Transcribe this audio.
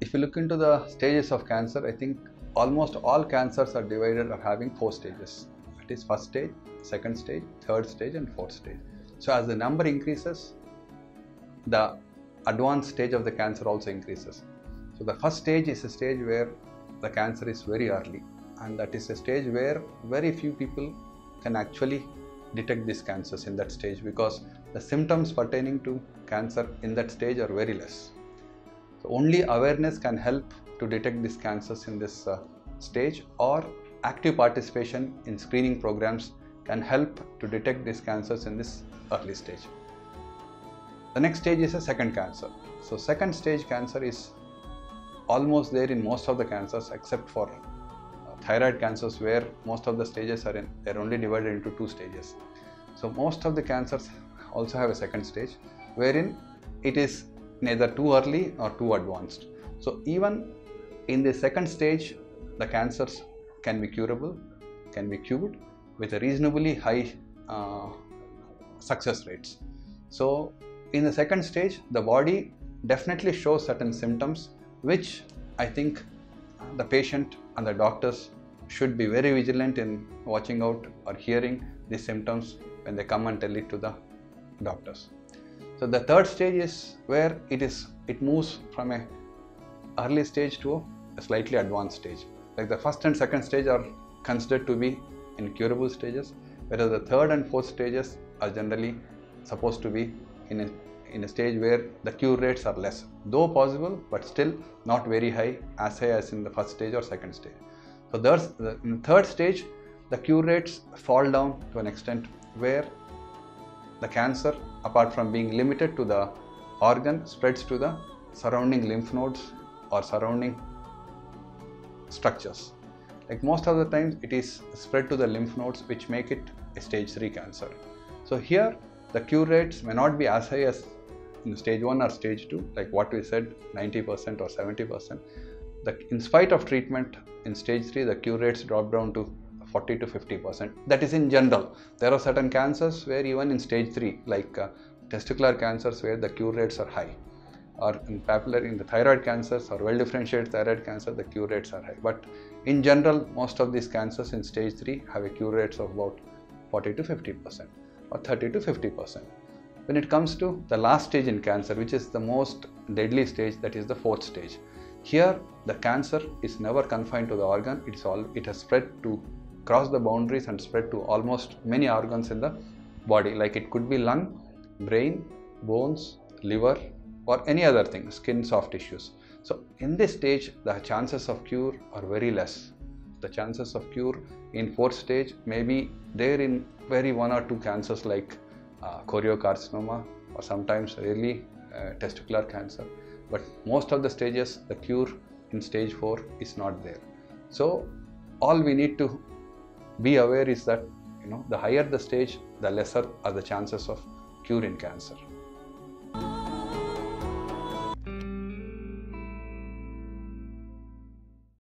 if you look into the stages of cancer, I think almost all cancers are divided or having four stages. That is first stage, second stage, third stage, and fourth stage. So as the number increases, the advanced stage of the cancer also increases. So the first stage is a stage where the cancer is very early, and that is a stage where very few people can actually detect these cancers in that stage because the symptoms pertaining to cancer in that stage are very less. So only awareness can help to detect these cancers in this uh, stage or active participation in screening programs can help to detect these cancers in this early stage. The next stage is a second cancer. So second stage cancer is almost there in most of the cancers except for uh, thyroid cancers where most of the stages are in they're only divided into two stages. So most of the cancers also have a second stage wherein it is neither too early or too advanced. So even in the second stage the cancers can be curable, can be cured with a reasonably high uh, success rates. So in the second stage the body definitely shows certain symptoms which I think the patient and the doctors should be very vigilant in watching out or hearing these symptoms when they come and tell it to the doctors. So the third stage is where it is it moves from a early stage to a slightly advanced stage. Like the first and second stage are considered to be incurable stages, whereas the third and fourth stages are generally supposed to be in a in a stage where the cure rates are less, though possible, but still not very high, as high as in the first stage or second stage. So there's the, in the third stage, the cure rates fall down to an extent where the cancer, apart from being limited to the organ, spreads to the surrounding lymph nodes or surrounding structures. Like most of the times, it is spread to the lymph nodes, which make it a stage 3 cancer. So here, the cure rates may not be as high as in stage 1 or stage 2, like what we said 90% or 70%. The, in spite of treatment in stage 3, the cure rates drop down to 40 to 50%. That is in general. There are certain cancers where even in stage 3, like uh, testicular cancers, where the cure rates are high. Or in papillary, in the thyroid cancers or well differentiated thyroid cancer, the cure rates are high. But in general, most of these cancers in stage 3 have a cure rates of about 40 to 50% or 30 to 50%. When it comes to the last stage in cancer, which is the most deadly stage, that is the fourth stage. Here, the cancer is never confined to the organ, it's all, it has spread to cross the boundaries and spread to almost many organs in the body, like it could be lung, brain, bones, liver, or any other thing, skin, soft tissues. So, in this stage, the chances of cure are very less. The chances of cure in fourth stage may be there in very one or two cancers like uh, choriocarcinoma or sometimes rarely uh, testicular cancer. But most of the stages, the cure in stage 4 is not there. So, all we need to be aware is that you know the higher the stage, the lesser are the chances of cure in cancer.